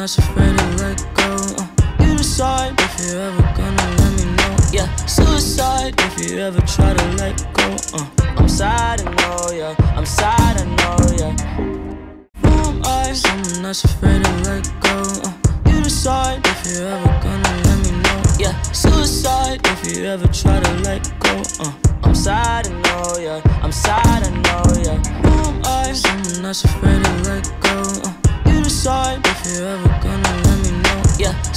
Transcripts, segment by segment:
That's afraid to let go. Uh, you decide if you're ever gonna let me know. Yeah, suicide if you ever try to let go. Uh, I'm sad, I know, yeah. I'm sad, I know, yeah. Who am I? Someone that's afraid to let go. Uh, you decide if you're ever gonna let me know. Yeah, suicide if you ever try to let go. Uh, I'm sad, I know, yeah. I'm sad, I know, yeah. Who am I? Someone that's afraid to let go. Uh, you decide if you're ever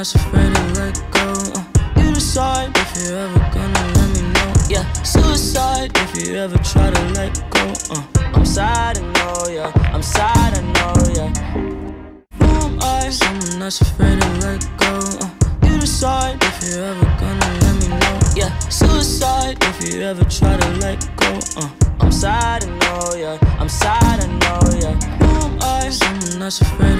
That's afraid to let go. Uh, you decide if you're ever gonna let me know. Yeah, suicide if you ever try to let go. Uh, I'm sad, I know, yeah. I'm sad, I know, yeah. Am I? Someone that's afraid to let go. Uh, you decide if you're ever gonna let me know. Yeah, suicide if you ever try to let go. Uh, I'm sad, I know, yeah. I'm sad, I know, yeah. Am I? Someone that's afraid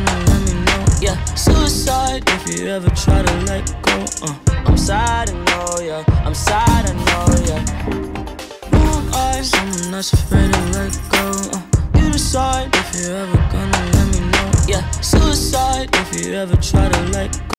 yeah. Suicide if you ever try to let go. Uh, I'm sad, I know, yeah. I'm sad, I know, yeah. Wrong eyes, someone that's afraid to let go. Uh, you decide if you're ever gonna let me know. Yeah, suicide if you ever try to let go.